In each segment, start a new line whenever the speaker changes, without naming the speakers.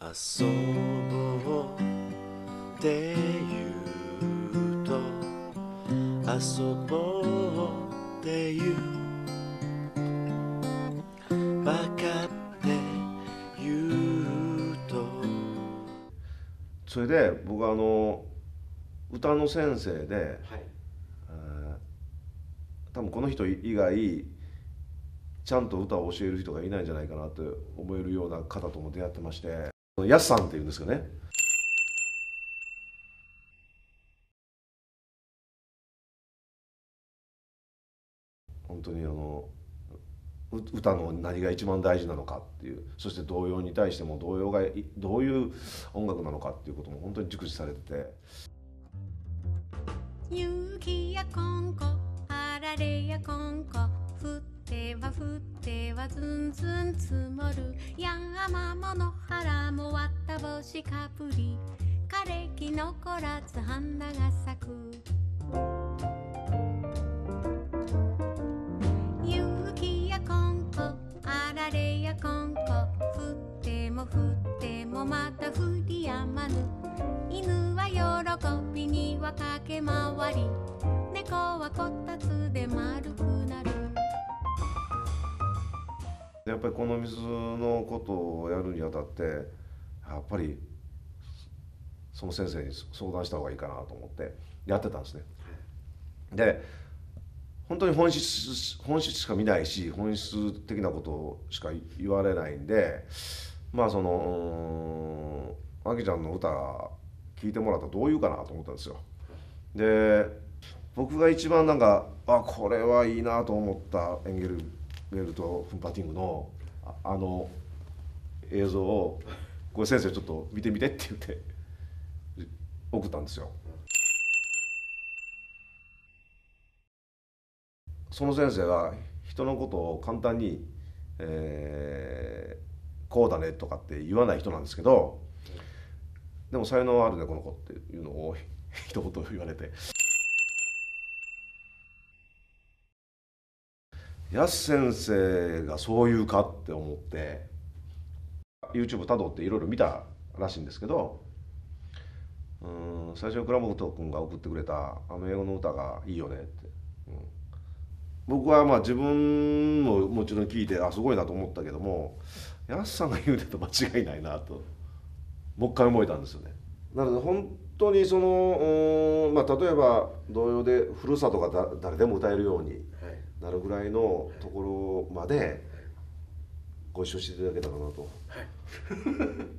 遊ぼうって言うと遊ぼうって言う。バカって言うと。
それで僕はあの歌の先生で、
はい。
えー多分この人以外ちゃんと歌を教える人がいないんじゃないかなって思えるような方とも出会ってましてやすさんっていうんですかね本当にあの歌の何が一番大事なのかっていうそして童謡に対しても童謡がどういう音楽なのかっていうことも本当に熟知されてて。
雪やこんこあられやこんこ降っては降ってはずんずん積もる。山もの原もわった帽子かぶり。枯れ木残らず花が咲く。雪やこんこあられやこんこ降っても降ってもまた降りやまぬ。犬は喜びには駆け回り。猫はこたつで丸く
やっぱりこの水のことをやるにあたってやっぱりその先生に相談した方がいいかなと思ってやってたんですね。で本当に本質本質しか見ないし本質的なことしか言われないんでまあそのうんあきちゃんの歌聞いてもらったらどう言うかなと思ったんですよ。で僕が一番なんかあこれはいいなと思ったエンゲルベルト・フンパティングのああの映像を「これ先生ちょっと見てみて」って言って送ったんですよ。その先生が人のことを簡単に、えーこうだねとかって言わない人なんですけどでも才能あるねこの子っていうのを 一言言われてやす先生がそう言うかって思って YouTube たどっていろいろ見たらしいんですけどうん最初倉本君が送ってくれたあの英語の歌がいいよねって、うん僕はまあ自分ももちろん聞いてあすごいなと思ったけどもやすさんが言うてと間違いないなともう一回思えたんですよね。なので本当にそのうん、まあ、例えば童謡で「ふるさと」がだ誰でも歌えるように
はい
なるぐらいのところまでご一緒していただけたらなと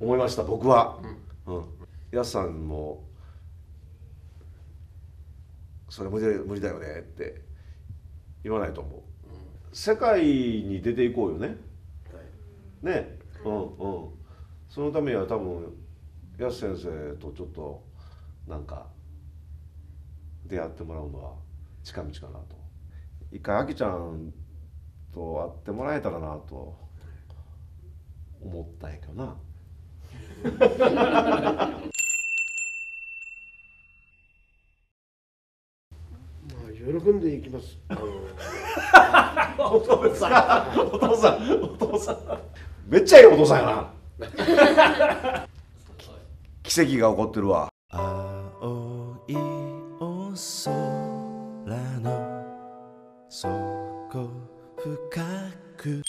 思いました僕は。うん、やすさんも「それ無理だよ無理だよね」って言わないと思う。世界に出ていこうよね。ね、うんうん。そのためには多分やす先生とちょっとなんか出会ってもらうのは近道かなと。一回あきちゃんと会ってもらえたらなと思ったんやけどな。
まあ喜んでいきます。
お父さん、お父さん、お父さん。めっちゃいいお父さんやな。奇跡が起こってるわ。
青いお空の底深く